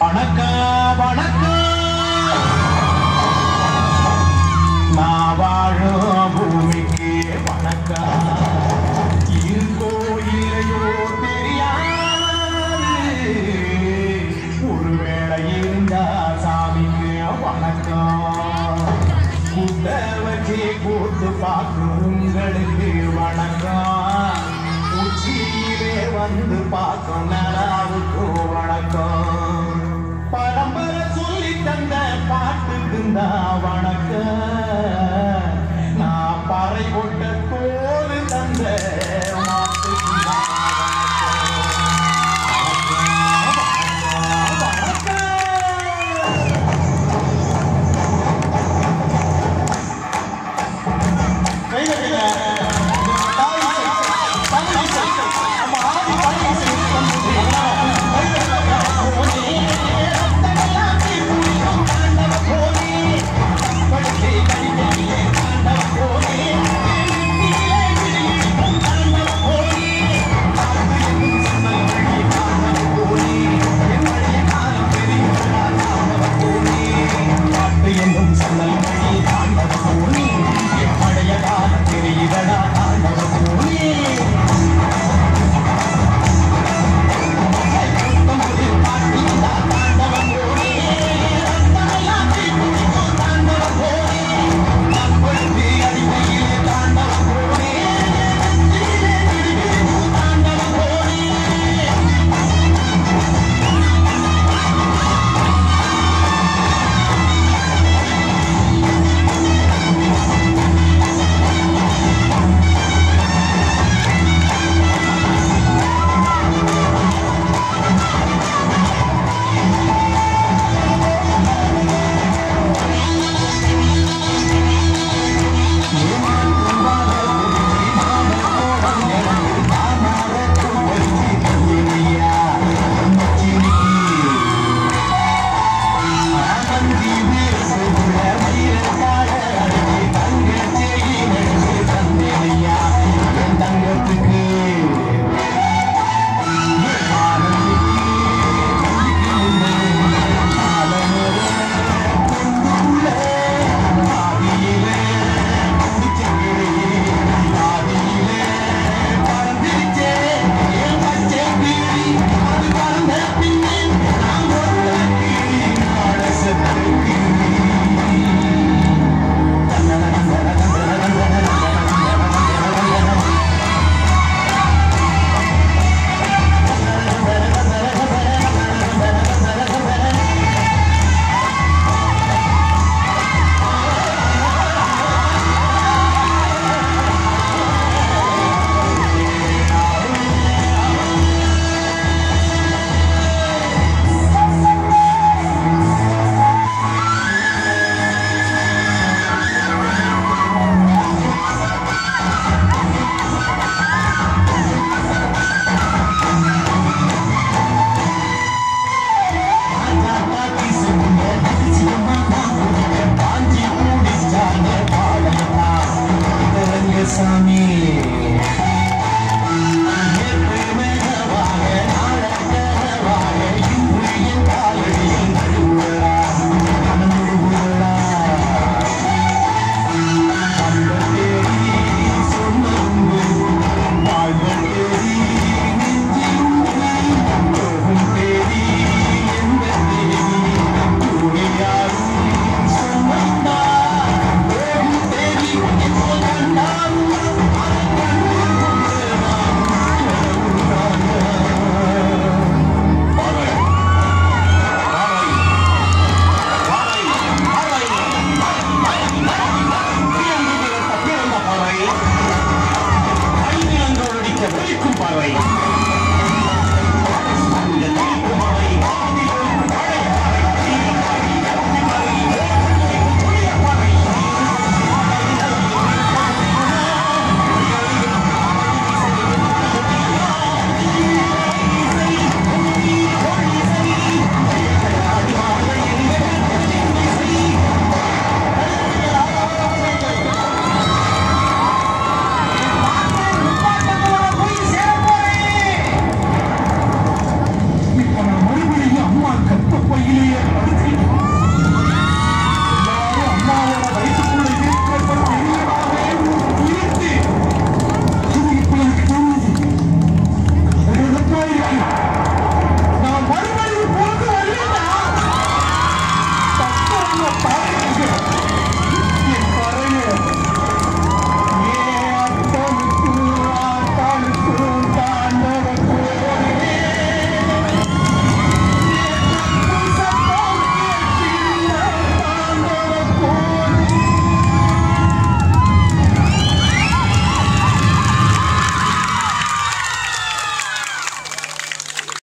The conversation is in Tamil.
வணக்கம் வணக்கம். வந்து பார்க்கும் நல்லாவுக்கும் வணக்கம். பரம்பரை சொல்லி தந்த பாட்டுக்கு தான் வணக்கம். me. family.